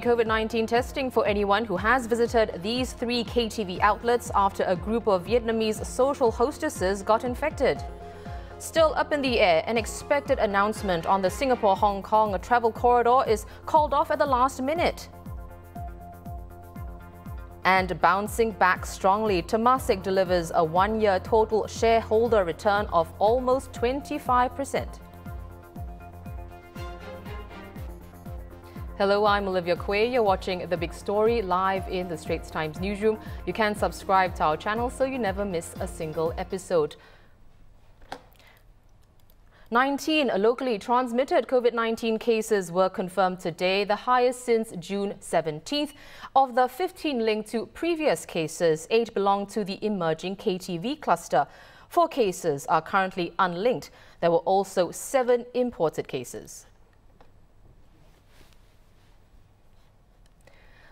free COVID-19 testing for anyone who has visited these three KTV outlets after a group of Vietnamese social hostesses got infected. Still up in the air, an expected announcement on the Singapore-Hong Kong travel corridor is called off at the last minute. And bouncing back strongly, Temasek delivers a one-year total shareholder return of almost 25%. Hello, I'm Olivia Quay. You're watching The Big Story live in the Straits Times newsroom. You can subscribe to our channel so you never miss a single episode. 19 locally transmitted COVID-19 cases were confirmed today, the highest since June 17th. Of the 15 linked to previous cases, 8 belong to the emerging KTV cluster. Four cases are currently unlinked. There were also seven imported cases.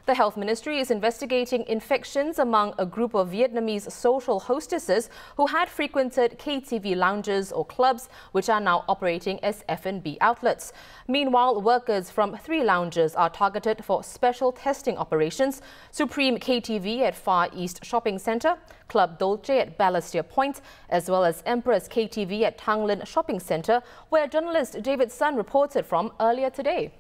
The Health Ministry is investigating infections among a group of Vietnamese social hostesses who had frequented KTV lounges or clubs, which are now operating as F&B outlets. Meanwhile, workers from three lounges are targeted for special testing operations. Supreme KTV at Far East Shopping Centre, Club Dolce at Balestier Point, as well as Empress KTV at Tanglin Shopping Centre, where journalist David Sun reported from earlier today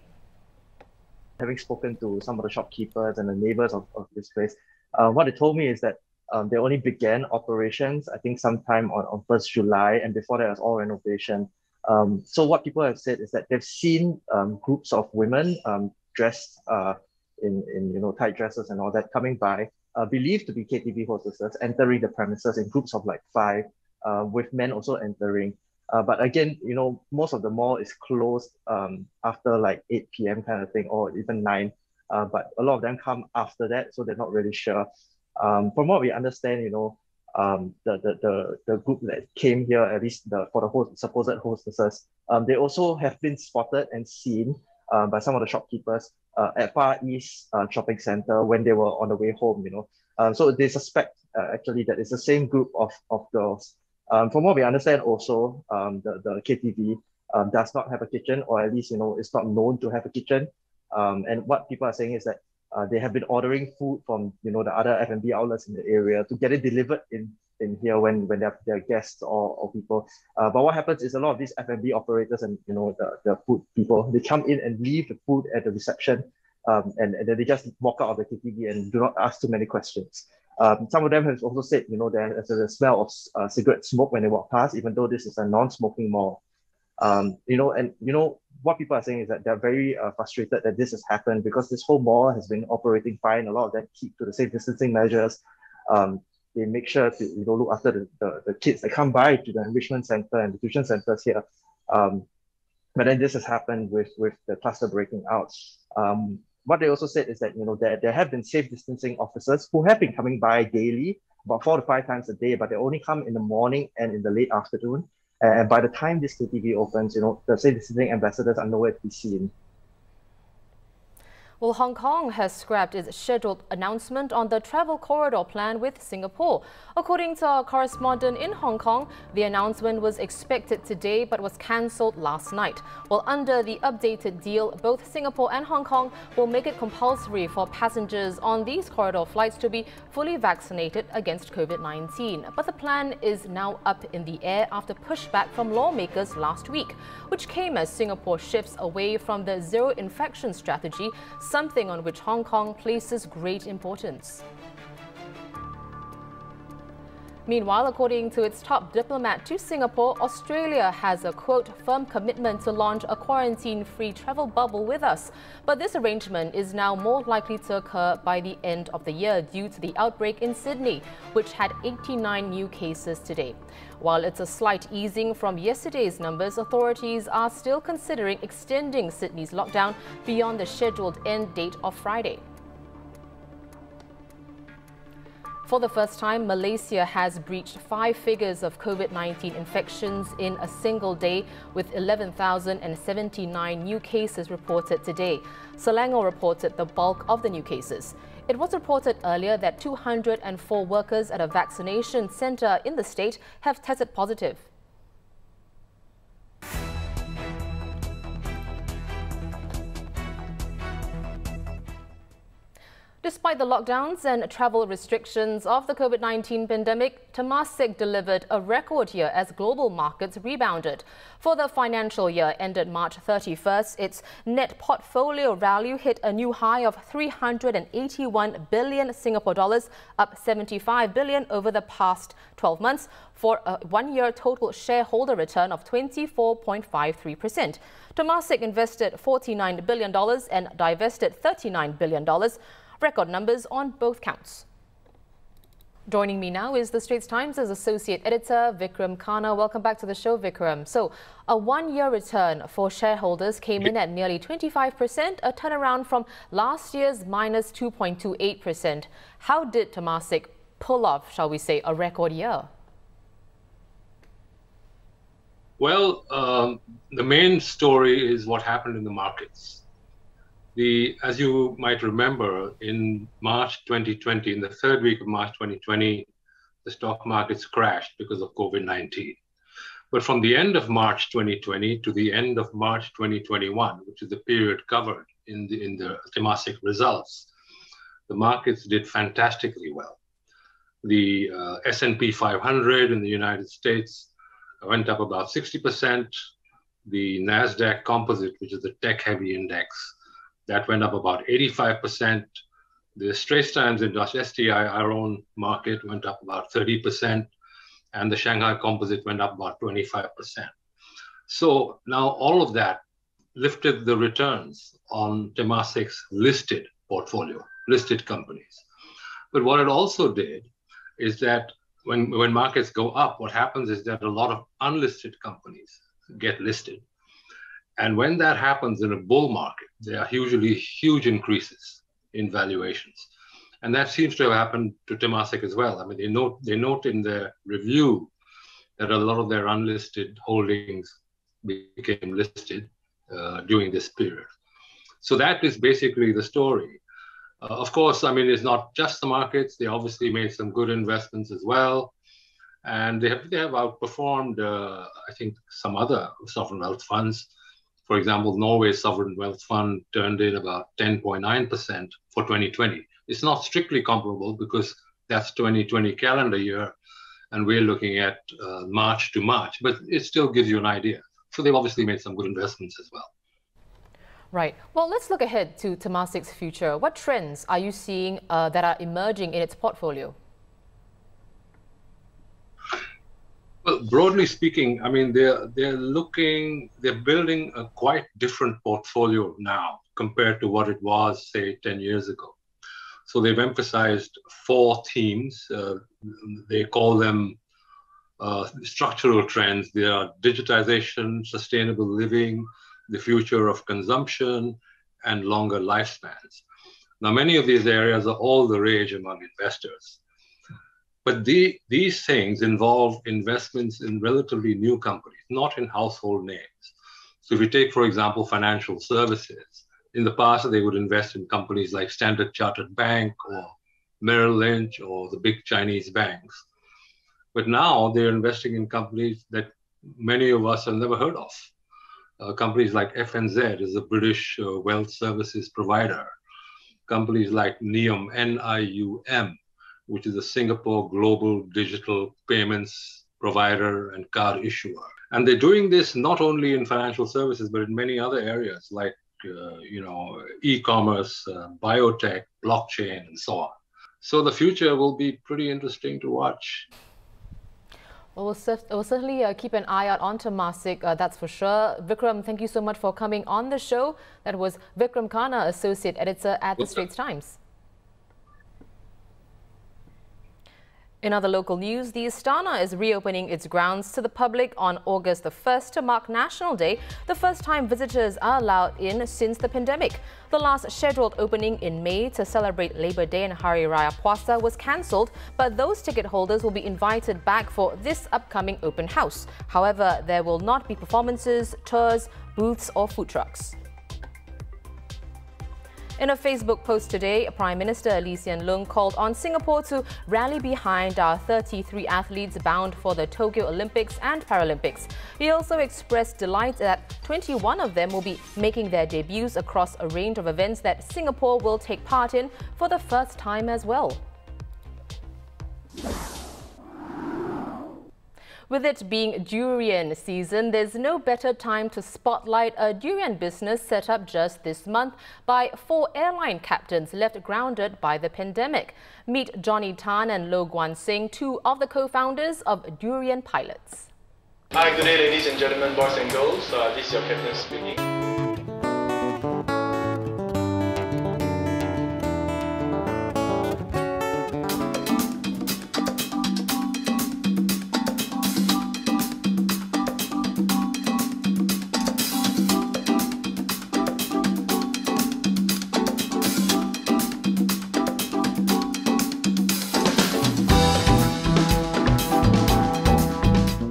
having spoken to some of the shopkeepers and the neighbors of, of this place, uh, what they told me is that um, they only began operations, I think, sometime on, on 1st July, and before that was all renovation. Um, so what people have said is that they've seen um, groups of women um, dressed uh, in, in you know tight dresses and all that coming by, uh, believed to be KTV hostesses, entering the premises in groups of like five, uh, with men also entering. Uh, but again, you know, most of the mall is closed um, after like 8 p.m. kind of thing, or even 9. Uh, but a lot of them come after that, so they're not really sure. Um, from what we understand, you know, um, the, the, the, the group that came here, at least the, for the host, supposed hostesses, um, they also have been spotted and seen uh, by some of the shopkeepers uh, at Far East uh, Shopping Center when they were on the way home, you know. Um, so they suspect uh, actually that it's the same group of, of girls um, from what we understand also, um, the, the KTV um, does not have a kitchen, or at least, you know, it's not known to have a kitchen. Um, and what people are saying is that uh, they have been ordering food from, you know, the other F&B outlets in the area to get it delivered in, in here when, when they're, they're guests or, or people. Uh, but what happens is a lot of these F&B operators and, you know, the, the food people, they come in and leave the food at the reception um, and, and then they just walk out of the KTV and do not ask too many questions. Um, some of them have also said, you know, there's a smell of uh, cigarette smoke when they walk past, even though this is a non-smoking mall. Um, you know, and you know what people are saying is that they're very uh, frustrated that this has happened because this whole mall has been operating fine. A lot of them keep to the safe distancing measures. Um, they make sure to you know look after the, the, the kids that come by to the enrichment center and the tuition centers here. Um, but then this has happened with with the cluster breaking out. Um, what they also said is that you know there, there have been safe distancing officers who have been coming by daily, about four to five times a day, but they only come in the morning and in the late afternoon. And by the time this KTV opens, you know the safe distancing ambassadors are nowhere to be seen. Well, Hong Kong has scrapped its scheduled announcement on the travel corridor plan with Singapore. According to our correspondent in Hong Kong, the announcement was expected today but was cancelled last night. Well, under the updated deal, both Singapore and Hong Kong will make it compulsory for passengers on these corridor flights to be fully vaccinated against COVID-19. But the plan is now up in the air after pushback from lawmakers last week, which came as Singapore shifts away from the zero infection strategy something on which Hong Kong places great importance. Meanwhile, according to its top diplomat to Singapore, Australia has a quote firm commitment to launch a quarantine-free travel bubble with us. But this arrangement is now more likely to occur by the end of the year due to the outbreak in Sydney, which had 89 new cases today. While it's a slight easing from yesterday's numbers, authorities are still considering extending Sydney's lockdown beyond the scheduled end date of Friday. For the first time, Malaysia has breached five figures of COVID-19 infections in a single day with 11,079 new cases reported today. Selangor reported the bulk of the new cases. It was reported earlier that 204 workers at a vaccination centre in the state have tested positive. Despite the lockdowns and travel restrictions of the COVID-19 pandemic, Temasek delivered a record year as global markets rebounded. For the financial year ended March 31st, its net portfolio value hit a new high of 381 billion Singapore dollars, up 75 billion over the past 12 months for a one-year total shareholder return of 24.53%. Temasek invested $49 billion and divested $39 billion record numbers on both counts. Joining me now is the Straits Times' associate editor, Vikram Khanna. Welcome back to the show, Vikram. So, a one-year return for shareholders came in at nearly 25%, a turnaround from last year's minus 2.28%. How did Temasek pull off, shall we say, a record year? Well, um, the main story is what happened in the markets. The, as you might remember, in March 2020, in the third week of March 2020, the stock markets crashed because of COVID-19. But from the end of March 2020 to the end of March 2021, which is the period covered in the, in the Temasek results, the markets did fantastically well. The uh, S&P 500 in the United States went up about 60%. The NASDAQ composite, which is the tech-heavy index, that went up about 85%. The Straits Times Industrial STI, our own market, went up about 30%, and the Shanghai Composite went up about 25%. So now all of that lifted the returns on Temasek's listed portfolio, listed companies. But what it also did is that when, when markets go up, what happens is that a lot of unlisted companies get listed. And when that happens in a bull market, there are usually huge increases in valuations. And that seems to have happened to Temasek as well. I mean, they note, they note in their review that a lot of their unlisted holdings became listed uh, during this period. So that is basically the story. Uh, of course, I mean, it's not just the markets. They obviously made some good investments as well. And they have, they have outperformed, uh, I think, some other sovereign wealth funds for example, Norway's sovereign wealth fund turned in about 10.9% for 2020. It's not strictly comparable because that's 2020 calendar year, and we're looking at uh, March to March, but it still gives you an idea. So they've obviously made some good investments as well. Right. Well, let's look ahead to Temasek's future. What trends are you seeing uh, that are emerging in its portfolio? Well, broadly speaking, I mean, they're they're looking, they're building a quite different portfolio now compared to what it was, say, 10 years ago. So they've emphasized four themes. Uh, they call them uh, structural trends. They are digitization, sustainable living, the future of consumption, and longer lifespans. Now, many of these areas are all the rage among investors. But the, these things involve investments in relatively new companies, not in household names. So if you take, for example, financial services, in the past they would invest in companies like Standard Chartered Bank or Merrill Lynch or the big Chinese banks. But now they're investing in companies that many of us have never heard of. Uh, companies like FNZ is a British uh, wealth services provider. Companies like NIUM, N-I-U-M, which is a Singapore global digital payments provider and card issuer. And they're doing this not only in financial services, but in many other areas like, uh, you know, e-commerce, uh, biotech, blockchain, and so on. So the future will be pretty interesting to watch. Well, we'll, we'll certainly uh, keep an eye out on Temasek, uh, that's for sure. Vikram, thank you so much for coming on the show. That was Vikram Khanna, Associate Editor at The Straits Times. In other local news, the Istana is reopening its grounds to the public on August the 1st to mark National Day, the first time visitors are allowed in since the pandemic. The last scheduled opening in May to celebrate Labor Day and Hari Raya Puasa was cancelled, but those ticket holders will be invited back for this upcoming open house. However, there will not be performances, tours, booths or food trucks. In a Facebook post today, Prime Minister Lee Hsien Loong called on Singapore to rally behind our 33 athletes bound for the Tokyo Olympics and Paralympics. He also expressed delight that 21 of them will be making their debuts across a range of events that Singapore will take part in for the first time as well. With it being durian season, there's no better time to spotlight a durian business set up just this month by four airline captains left grounded by the pandemic. Meet Johnny Tan and Lo Guan Sing, two of the co-founders of Durian Pilots. Hi, good day ladies and gentlemen, boys and girls. Uh, this is your captain speaking.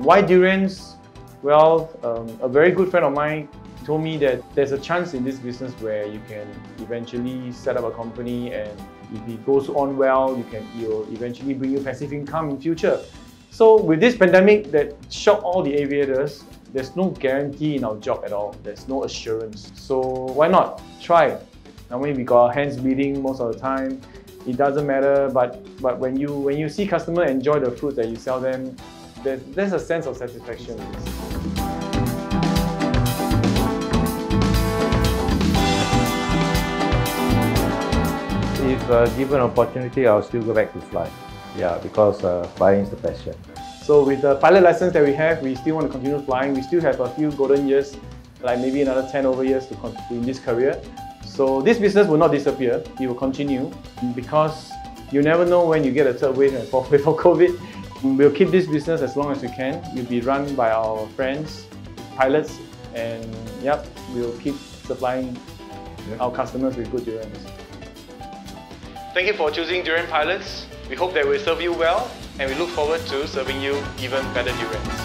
Why durians? Well, um, a very good friend of mine told me that there's a chance in this business where you can eventually set up a company and if it goes on well, you can it will eventually bring you passive income in future. So with this pandemic that shocked all the aviators, there's no guarantee in our job at all. There's no assurance. So why not? Try. I mean, we got our hands bleeding most of the time. It doesn't matter, but but when you when you see customer enjoy the fruit that you sell them, there's, there's a sense of satisfaction. If uh, given opportunity, I'll still go back to fly. Yeah, because uh, flying is the passion. So with the pilot license that we have, we still want to continue flying. We still have a few golden years, like maybe another 10 over years to continue in this career. So this business will not disappear. It will continue because you never know when you get a third wave and fourth wave of COVID. We'll keep this business as long as we can. We'll be run by our friends, pilots, and yep, we'll keep supplying yep. our customers with good durians. Thank you for choosing Durian Pilots. We hope that we serve you well, and we look forward to serving you even better durians.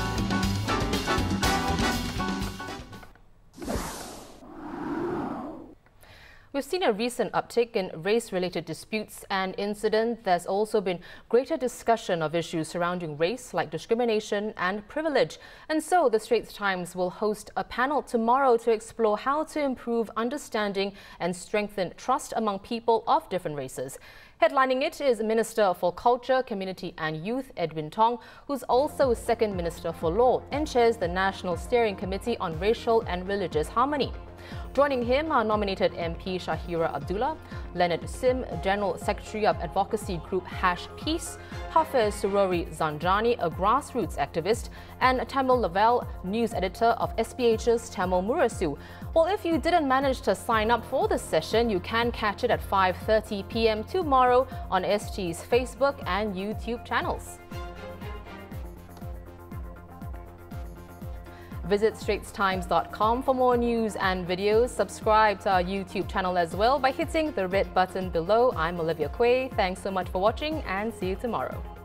We've seen a recent uptick in race-related disputes and incidents. There's also been greater discussion of issues surrounding race like discrimination and privilege. And so the Straits Times will host a panel tomorrow to explore how to improve understanding and strengthen trust among people of different races. Headlining it is Minister for Culture, Community and Youth Edwin Tong, who's also Second Minister for Law and chairs the National Steering Committee on Racial and Religious Harmony. Joining him are nominated MP Shahira Abdullah, Leonard Sim, General Secretary of Advocacy Group Hash Peace, Hafiz Sururi Zanjani, a grassroots activist, and Tamil Lavelle, news editor of SPH's Tamil Murasu. Well, if you didn't manage to sign up for this session, you can catch it at 5.30 p.m. tomorrow on ST's Facebook and YouTube channels. Visit straitstimes.com for more news and videos. Subscribe to our YouTube channel as well by hitting the red button below. I'm Olivia Quay. Thanks so much for watching and see you tomorrow.